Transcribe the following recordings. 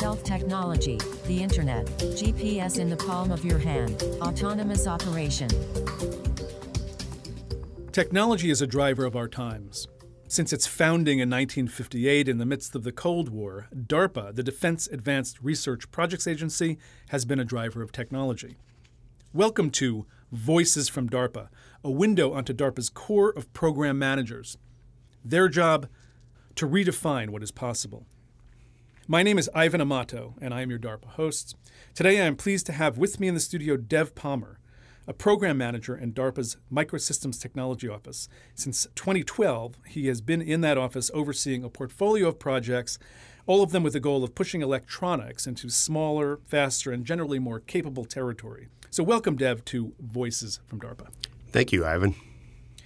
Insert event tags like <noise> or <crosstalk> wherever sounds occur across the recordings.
stealth technology, the internet, GPS in the palm of your hand, autonomous operation. Technology is a driver of our times. Since its founding in 1958 in the midst of the Cold War, DARPA, the Defense Advanced Research Projects Agency, has been a driver of technology. Welcome to Voices from DARPA, a window onto DARPA's core of program managers. Their job to redefine what is possible. My name is Ivan Amato, and I am your DARPA host. Today I am pleased to have with me in the studio Dev Palmer, a program manager in DARPA's Microsystems Technology Office. Since 2012, he has been in that office overseeing a portfolio of projects, all of them with the goal of pushing electronics into smaller, faster, and generally more capable territory. So, welcome, Dev, to Voices from DARPA. Thank you, Ivan.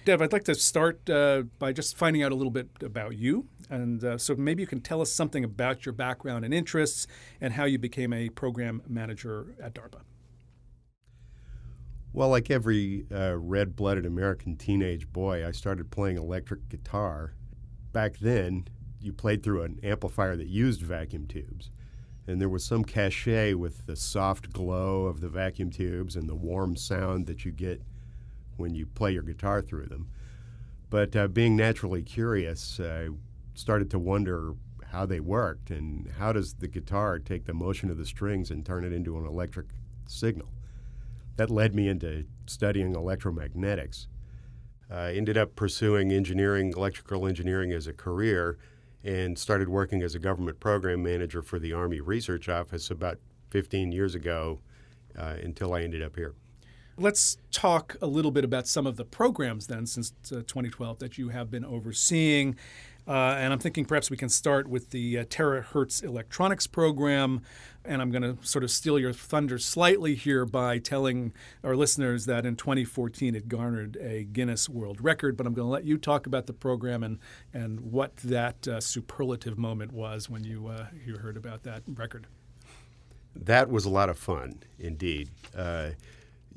Dev, I'd like to start uh, by just finding out a little bit about you. And uh, so maybe you can tell us something about your background and interests and how you became a program manager at DARPA. Well, like every uh, red blooded American teenage boy, I started playing electric guitar. Back then, you played through an amplifier that used vacuum tubes. And there was some cachet with the soft glow of the vacuum tubes and the warm sound that you get when you play your guitar through them. But uh, being naturally curious, I started to wonder how they worked and how does the guitar take the motion of the strings and turn it into an electric signal that led me into studying electromagnetics. I ended up pursuing engineering, electrical engineering as a career, and started working as a government program manager for the Army Research Office about 15 years ago uh, until I ended up here. Let's talk a little bit about some of the programs then since uh, 2012 that you have been overseeing uh, and I'm thinking perhaps we can start with the uh, terahertz electronics program. And I'm going to sort of steal your thunder slightly here by telling our listeners that in 2014 it garnered a Guinness World Record. But I'm going to let you talk about the program and, and what that uh, superlative moment was when you, uh, you heard about that record. That was a lot of fun, indeed.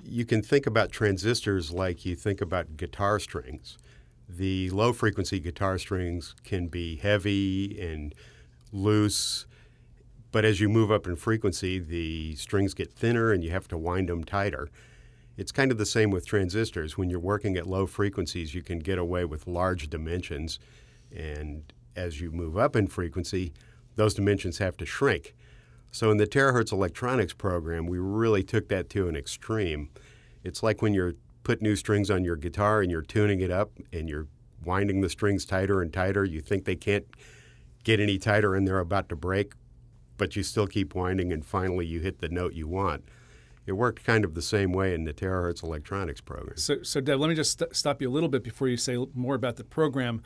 You can think about transistors like you think about guitar strings the low frequency guitar strings can be heavy and loose, but as you move up in frequency, the strings get thinner and you have to wind them tighter. It's kind of the same with transistors. When you're working at low frequencies, you can get away with large dimensions, and as you move up in frequency, those dimensions have to shrink. So in the terahertz electronics program, we really took that to an extreme. It's like when you're put new strings on your guitar and you're tuning it up and you're winding the strings tighter and tighter. You think they can't get any tighter and they're about to break, but you still keep winding and finally you hit the note you want. It worked kind of the same way in the terahertz electronics program. So, so Dev, let me just st- stop you a little bit before you say more about the program.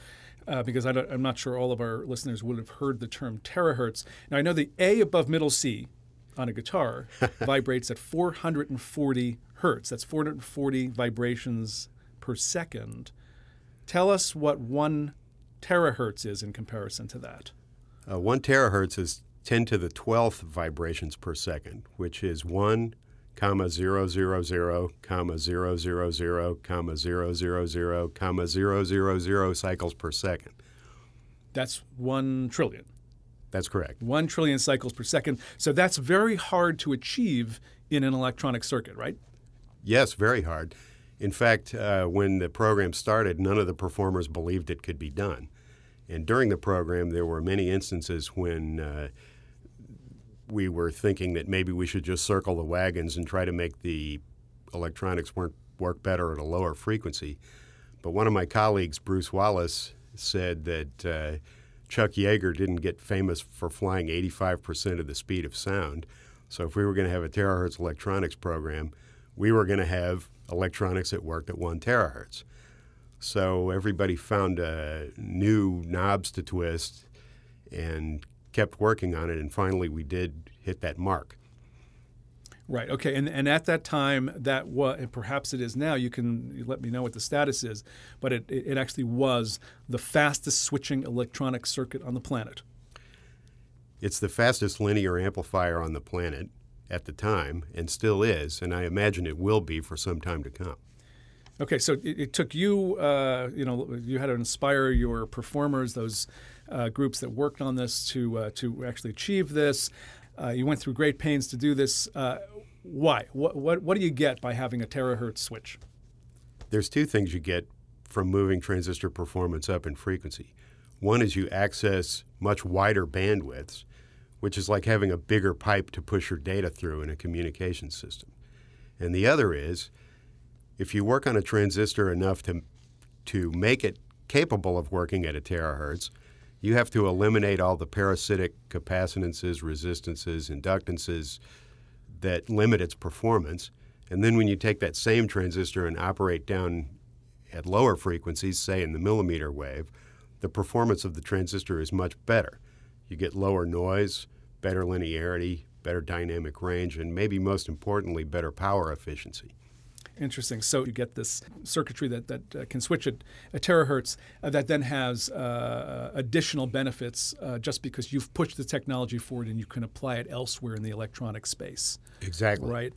Uh, because I am not sure all of our listeners would have heard the term terahertz. Now, I know the A above middle C on a guitar <laughs> vibrates at 440 hertz. That's 440 vibrations per second. Tell us what one terahertz is in comparison to that. Uh, one terahertz is 10 to the 12th vibrations per second, which is 1 comma 000 comma 000 comma 000 comma 000 cycles per second. That's 1 trillion. That's correct. 1 trillion cycles per second. So that's very hard to achieve in an electronic circuit, right? Yes, very hard. In fact, uh, when the program started, none of the performers believed it could be done. And during the program, there were many instances when uh, we were thinking that maybe we should just circle the wagons and try to make the electronics work, work better at a lower frequency. But one of my colleagues, Bruce Wallace, said that uh, Chuck Yeager didn't get famous for flying 85% of the speed of sound. So if we were going to have a terahertz electronics program, we were going to have electronics that worked at one terahertz. So everybody found uh, new knobs to twist and kept working on it, and finally we did hit that mark. Right. Okay. And and at that time, that was, and perhaps it is now. You can let me know what the status is, but it it actually was the fastest switching electronic circuit on the planet. It's the fastest linear amplifier on the planet at the time and still is, and I imagine it will be for some time to come. Okay, so it, it took you, uh, you know, you had to inspire your performers, those uh, groups that worked on this, to uh, to actually achieve this. Uh, you went through great pains to do this. Uh, why? What, what, what do you get by having a terahertz switch? There's two things you get from moving transistor performance up in frequency. One is you access much wider bandwidths, which is like having a bigger pipe to push your data through in a communication system. And the other is if you work on a transistor enough to, to make it capable of working at a terahertz, you have to eliminate all the parasitic capacitances, resistances, inductances that limit its performance. And then when you take that same transistor and operate down at lower frequencies, say in the millimeter wave, the performance of the transistor is much better. You get lower noise, better linearity, better dynamic range, and maybe most importantly, better power efficiency. Interesting. So you get this circuitry that, that uh, can switch at a terahertz uh, that then has uh, additional benefits uh, just because you've pushed the technology forward and you can apply it elsewhere in the electronic space. Exactly. Right.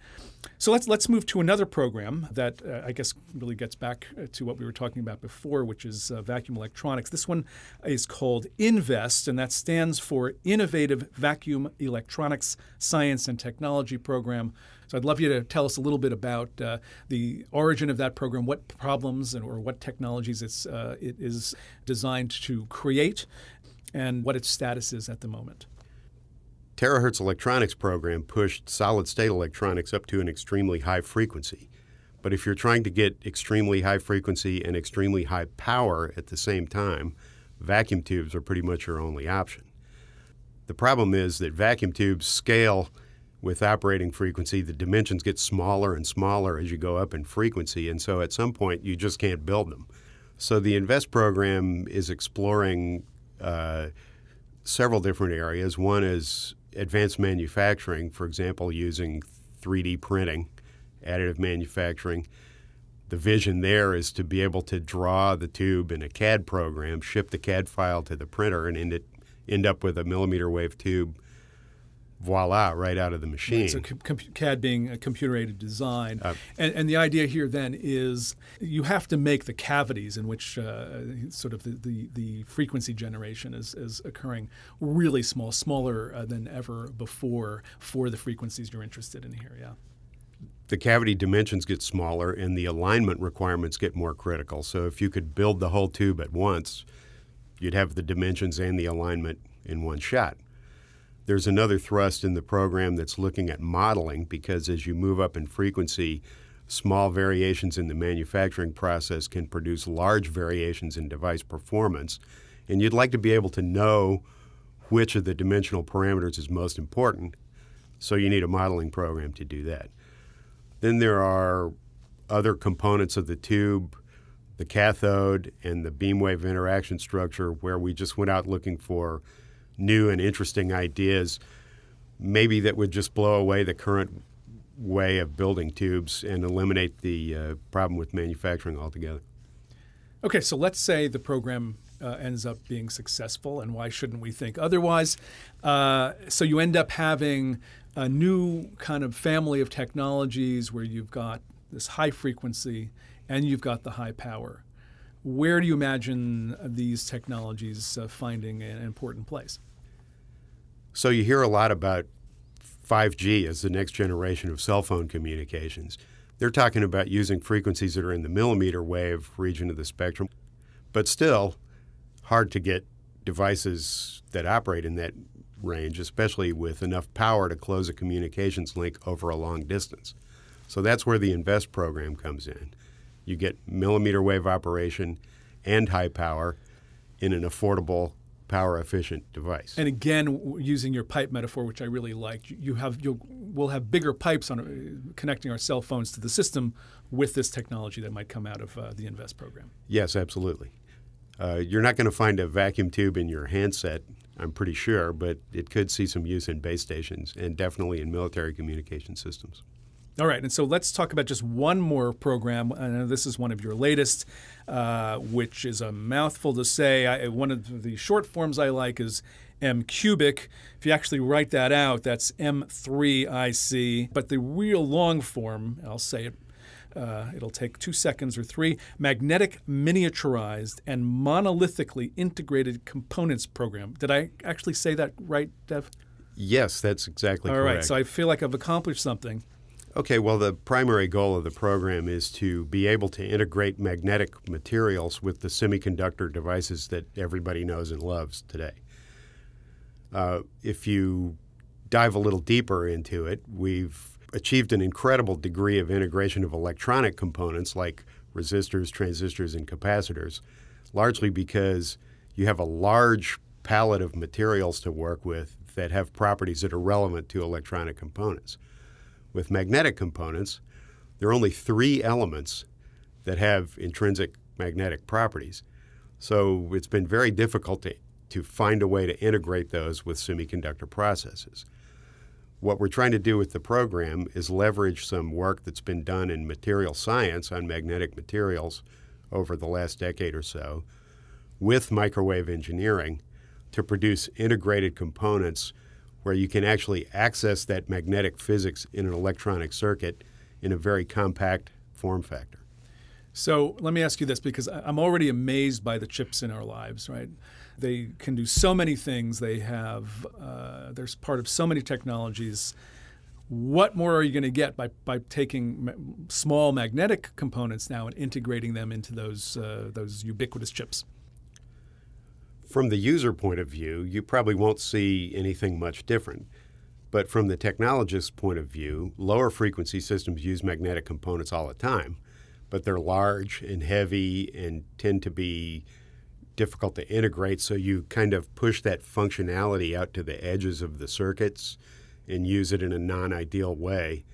So let's let's move to another program that uh, I guess really gets back uh, to what we were talking about before, which is vacuum electronics. This one is called INVEST, and that stands for Innovative Vacuum Electronics Science and Technology Program. So I'd love you to tell us a little bit about uh, the origin of that program, what problems and, or what technologies it's, uh, it is designed to create, and what its status is at the moment. Terahertz Electronics program pushed solid state electronics up to an extremely high frequency. But if you're trying to get extremely high frequency and extremely high power at the same time, vacuum tubes are pretty much your only option. The problem is that vacuum tubes scale with operating frequency, the dimensions get smaller and smaller as you go up in frequency, and so at some point you just can't build them. So the INVEST program is exploring uh, several different areas. One is advanced manufacturing, for example, using 3D printing, additive manufacturing. The vision there is to be able to draw the tube in a CAD program, ship the CAD file to the printer, and end, it, end up with a millimeter wave tube voila, right out of the machine. Right, so CAD being a computer aided design. Uh, and, and, the idea here then is you have to make the cavities in which uh, sort of the, the, the, frequency generation is, is occurring really small, smaller uh, than ever before for the frequencies you're interested in here. Yeah. The cavity dimensions get smaller and the alignment requirements get more critical. So if you could build the whole tube at once, you'd have the dimensions and the alignment in one shot. There's another thrust in the program that's looking at modeling because as you move up in frequency, small variations in the manufacturing process can produce large variations in device performance. And you'd like to be able to know which of the dimensional parameters is most important, so you need a modeling program to do that. Then there are other components of the tube, the cathode and the beam wave interaction structure, where we just went out looking for new and interesting ideas, maybe that would just blow away the current way of building tubes and eliminate the uh, problem with manufacturing altogether. Okay, so let's say the program uh, ends up being successful, and why shouldn't we think otherwise? Uh, so you end up having a new kind of family of technologies where you've got this high frequency and you've got the high power. Where do you imagine these technologies uh, finding an important place? So you hear a lot about 5G as the next generation of cell phone communications. They're talking about using frequencies that are in the millimeter wave region of the spectrum, but still hard to get devices that operate in that range, especially with enough power to close a communications link over a long distance. So that's where the INVEST program comes in you get millimeter wave operation and high power in an affordable power efficient device. And again, using your pipe metaphor, which I really like, you have you'll we'll have bigger pipes on uh, connecting our cell phones to the system with this technology that might come out of uh, the Invest program. Yes, absolutely. Uh, you're not going to find a vacuum tube in your handset, I'm pretty sure, but it could see some use in base stations and definitely in military communication systems. All right, and so let's talk about just one more program. I know this is one of your latest, uh, which is a mouthful to say. I, one of the short forms I like is M cubic. If you actually write that out, that's M3IC. But the real long form, I'll say it uh, it'll take two seconds or three. Magnetic miniaturized and monolithically integrated components program. Did I actually say that right, Dev? Yes, that's exactly All correct. right, so I feel like I've accomplished something. Okay, well, the primary goal of the program is to be able to integrate magnetic materials with the semiconductor devices that everybody knows and loves today. Uh, if you dive a little deeper into it, we've achieved an incredible degree of integration of electronic components like resistors, transistors, and capacitors, largely because you have a large palette of materials to work with that have properties that are relevant to electronic components. With magnetic components, there are only three elements that have intrinsic magnetic properties. So it's been very difficult to, to find a way to integrate those with semiconductor processes. What we're trying to do with the program is leverage some work that's been done in material science on magnetic materials over the last decade or so with microwave engineering to produce integrated components where you can actually access that magnetic physics in an electronic circuit in a very compact form factor. So let me ask you this because I'm already amazed by the chips in our lives, right? They can do so many things. They have, uh, they're part of so many technologies. What more are you going to get by, by taking ma- small magnetic components now and integrating them into those, uh, those ubiquitous chips? From the user point of view, you probably won't see anything much different. But from the technologist's point of view, lower frequency systems use magnetic components all the time, but they're large and heavy and tend to be difficult to integrate. So you kind of push that functionality out to the edges of the circuits and use it in a non ideal way.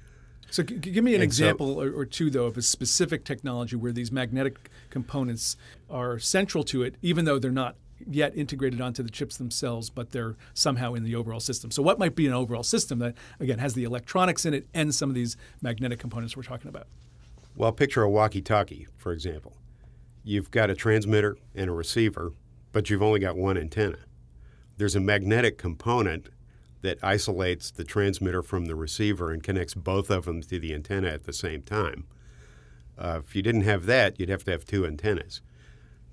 So, give me an And so- example or, or two, though, of a specific technology where these magnetic components are central to it, even though they're not yet integrated onto the chips themselves, but they're somehow in the overall system. So, what might be an overall system that, again, has the electronics in it and some of these magnetic components we're talking about? Well, picture a walkie talkie, for example. You've got a transmitter and a receiver, but you've only got one antenna. There's a magnetic component that isolates the transmitter from the receiver and connects both of them to the antenna at the same time. Uh, if you didn't have that, you'd have to have two antennas.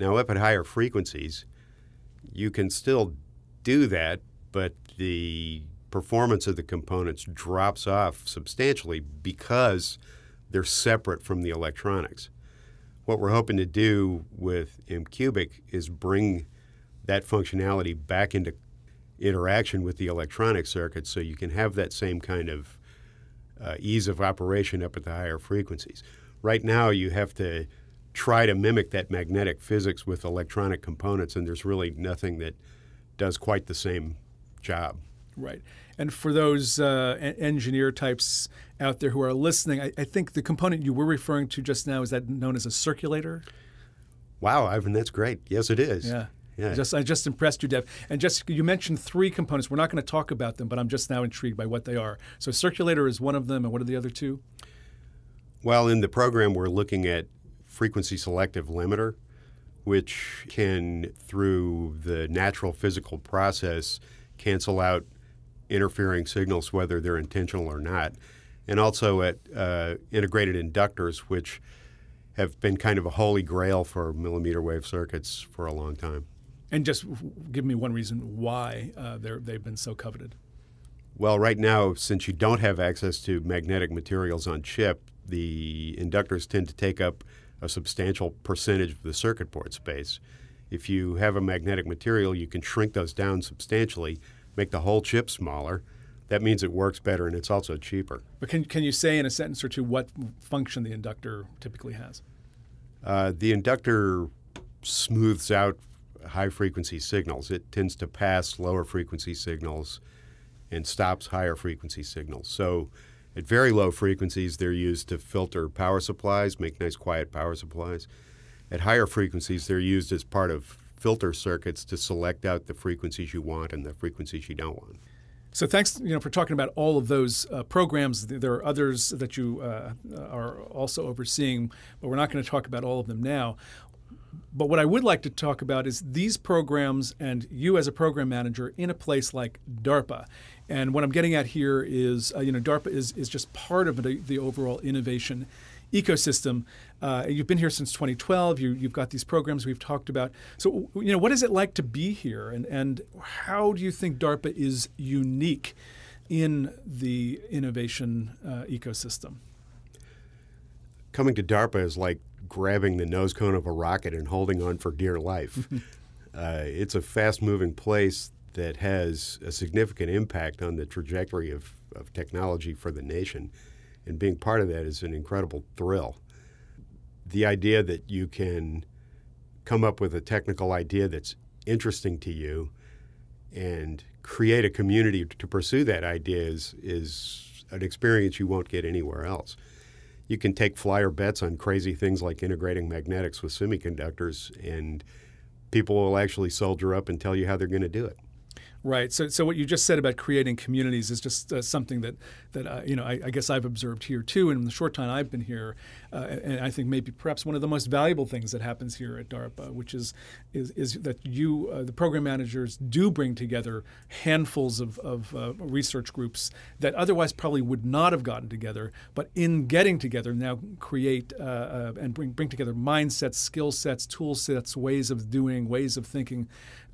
Now, up at higher frequencies, you can still do that, but the performance of the components drops off substantially because they're separate from the electronics. What we're hoping to do with MCubic is bring that functionality back into interaction with the electronic circuit so you can have that same kind of uh, ease of operation up at the higher frequencies. Right now, you have to try to mimic that magnetic physics with electronic components, and there's really nothing that does quite the same job. Right. And for those uh, engineer types out there who are listening, I, I think the component you were referring to just now is that known as a circulator. Wow, Ivan, that's great. Yes, it is. Yeah. Yeah. Just I just impressed you, Dev. And just you mentioned three components. We're not going to talk about them, but I'm just now intrigued by what they are. So circulator is one of them, and what are the other two? Well, in the program, we're looking at frequency selective limiter, which can, through the natural physical process, cancel out interfering signals, whether they're intentional or not, and also at uh, integrated inductors, which have been kind of a holy grail for millimeter wave circuits for a long time. And just give me one reason why uh, they've been so coveted. Well, right now, since you don't have access to magnetic materials on chip, the inductors tend to take up a substantial percentage of the circuit board space. If you have a magnetic material, you can shrink those down substantially, make the whole chip smaller. That means it works better and it's also cheaper. But can, can you say in a sentence or two what function the inductor typically has? Uh, the inductor smooths out high frequency signals. It tends to pass lower frequency signals and stops higher frequency signals. So at very low frequencies, they're used to filter power supplies, make nice quiet power supplies. At higher frequencies, they're used as part of filter circuits to select out the frequencies you want and the frequencies you don't want. So thanks, you know, for talking about all of those uh, programs. There are others that you uh, are also overseeing, but we're not going to talk about all of them now. But what I would like to talk about is these programs and you as a program manager in a place like DARPA. And what I'm getting at here is, uh, you know, DARPA is, is just part of the, the overall innovation ecosystem. Uh, you've been here since 2012. You, have got these programs we've talked about. So, you know, what is it like to be here, and and how do you think DARPA is unique in the innovation uh, ecosystem? Coming to DARPA is like grabbing the nose cone of a rocket and holding on for dear life. <laughs> uh, it's a fast-moving place that has a significant impact on the trajectory of, of technology for the nation. And being part of that is an incredible thrill. The idea that you can come up with a technical idea that's interesting to you and create a community to pursue that idea is, is an experience you won't get anywhere else. You can take flyer bets on crazy things like integrating magnetics with semiconductors, and people will actually soldier up and tell you how they're going to do it. Right. So, so what you just said about creating communities is just uh, something that that uh, you know I, I, guess I've observed here too. in the short time I've been here, uh, and I think maybe perhaps one of the most valuable things that happens here at DARPA, which is is, is that you, uh, the program managers, do bring together handfuls of, of uh, research groups that otherwise probably would not have gotten together, but in getting together now create uh, and bring bring together mindsets, skill sets, tool sets, ways of doing, ways of thinking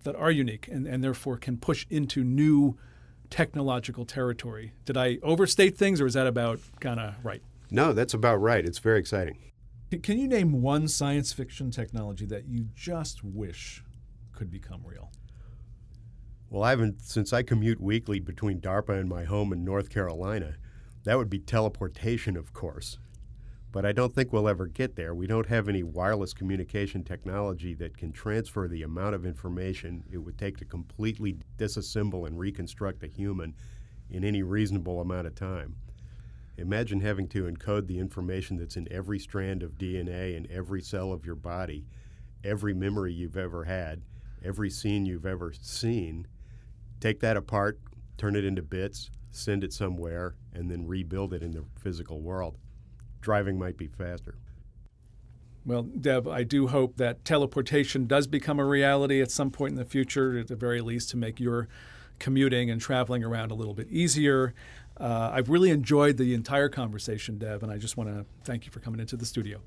that are unique and, and therefore can push into new technological territory. Did I overstate things or is that about kind of right? No, that's about right. It's very exciting. Can you name one science fiction technology that you just wish could become real? Well, I haven't, since I commute weekly between DARPA and my home in North Carolina, that would be teleportation, of course but I don't think we'll ever get there. We don't have any wireless communication technology that can transfer the amount of information it would take to completely disassemble and reconstruct a human in any reasonable amount of time. Imagine having to encode the information that's in every strand of DNA in every cell of your body, every memory you've ever had, every scene you've ever seen, take that apart, turn it into bits, send it somewhere, and then rebuild it in the physical world driving might be faster. Well, Dev, I do hope that teleportation does become a reality at some point in the future, at the very least, to make your commuting and traveling around a little bit easier. Uh, I've really enjoyed the entire conversation, Dev, and I just want to thank you for coming into the studio.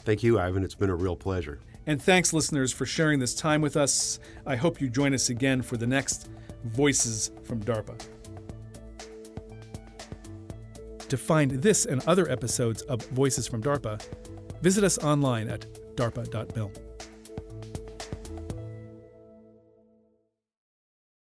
Thank you, Ivan. It's been a real pleasure. And thanks, listeners, for sharing this time with us. I hope you join us again for the next Voices from DARPA. To find this and other episodes of Voices from DARPA, visit us online at darpa.mil.